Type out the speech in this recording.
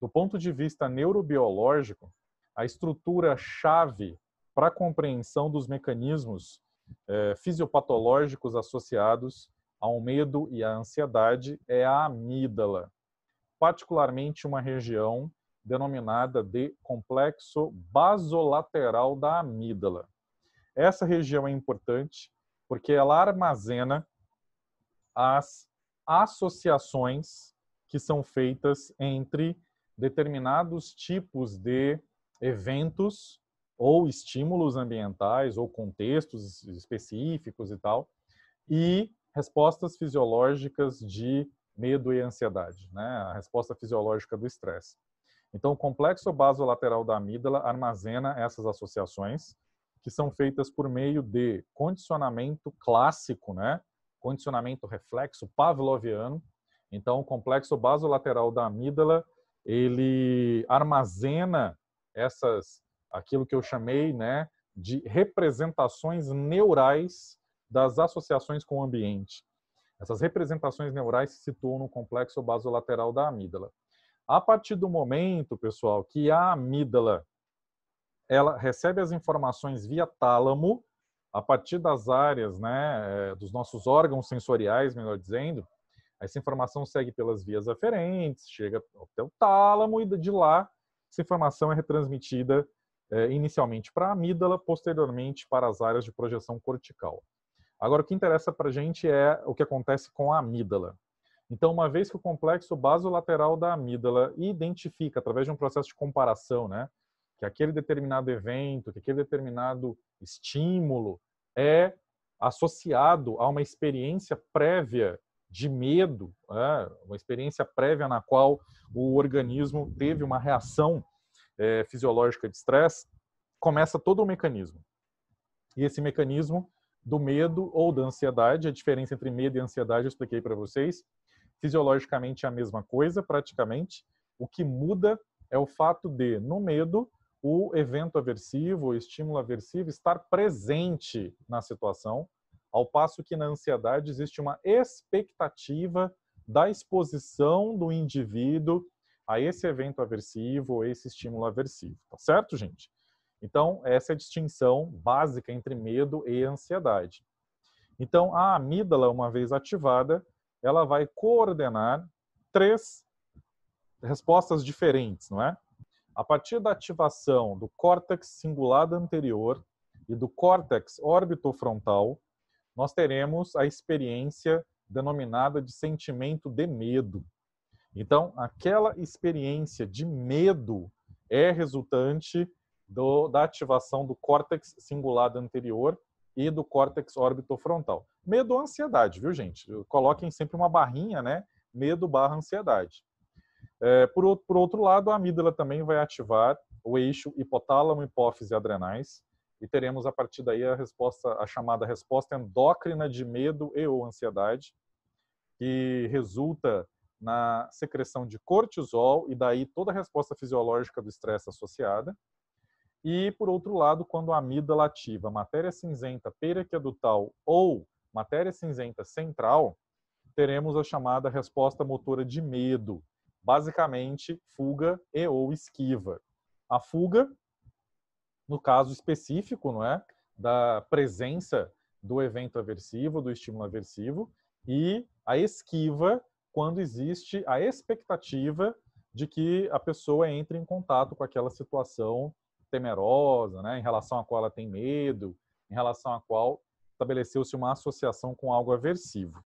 do ponto de vista neurobiológico, a estrutura chave para a compreensão dos mecanismos eh, fisiopatológicos associados ao medo e à ansiedade é a amígdala, particularmente uma região denominada de complexo basolateral da amígdala. Essa região é importante porque ela armazena as associações que são feitas entre determinados tipos de eventos ou estímulos ambientais ou contextos específicos e tal, e respostas fisiológicas de medo e ansiedade, né? A resposta fisiológica do estresse. Então, o complexo basolateral da amígdala armazena essas associações que são feitas por meio de condicionamento clássico, né? Condicionamento reflexo pavloviano. Então, o complexo basolateral da amígdala, ele armazena essas aquilo que eu chamei, né, de representações neurais das associações com o ambiente. Essas representações neurais se situam no complexo basolateral da amígdala. A partir do momento, pessoal, que a amígdala ela recebe as informações via tálamo, a partir das áreas, né, eh, dos nossos órgãos sensoriais, melhor dizendo, essa informação segue pelas vias aferentes, chega até o tálamo e de lá essa informação é retransmitida eh, inicialmente para a amígdala, posteriormente para as áreas de projeção cortical. Agora, o que interessa para a gente é o que acontece com a amígdala. Então, uma vez que o complexo basolateral da amígdala identifica, através de um processo de comparação, né, que aquele determinado evento, que aquele determinado estímulo é associado a uma experiência prévia de medo, é, uma experiência prévia na qual o organismo teve uma reação é, fisiológica de estresse, começa todo o mecanismo. E esse mecanismo do medo ou da ansiedade, a diferença entre medo e ansiedade eu expliquei para vocês, fisiologicamente é a mesma coisa, praticamente. O que muda é o fato de, no medo, o evento aversivo, o estímulo aversivo estar presente na situação, ao passo que na ansiedade existe uma expectativa da exposição do indivíduo a esse evento aversivo ou esse estímulo aversivo, tá certo, gente? Então, essa é a distinção básica entre medo e ansiedade. Então, a amígdala, uma vez ativada, ela vai coordenar três respostas diferentes, não é? A partir da ativação do córtex cingulado anterior e do córtex orbitofrontal, nós teremos a experiência denominada de sentimento de medo. Então, aquela experiência de medo é resultante do, da ativação do córtex cingulado anterior e do córtex orbitofrontal. Medo ou ansiedade, viu, gente? Coloquem sempre uma barrinha, né? Medo barra ansiedade. É, por, por outro lado, a amígdala também vai ativar o eixo hipotálamo, hipófise e adrenais, e teremos a partir daí a resposta, a chamada resposta endócrina de medo e ou ansiedade, que resulta na secreção de cortisol e daí toda a resposta fisiológica do estresse associada. E, por outro lado, quando a amígdala ativa matéria cinzenta periaquedutal ou matéria cinzenta central, teremos a chamada resposta motora de medo, basicamente fuga e ou esquiva. A fuga, no caso específico, não é, da presença do evento aversivo, do estímulo aversivo, e a esquiva quando existe a expectativa de que a pessoa entre em contato com aquela situação temerosa, né, em relação à qual ela tem medo, em relação à qual estabeleceu-se uma associação com algo aversivo.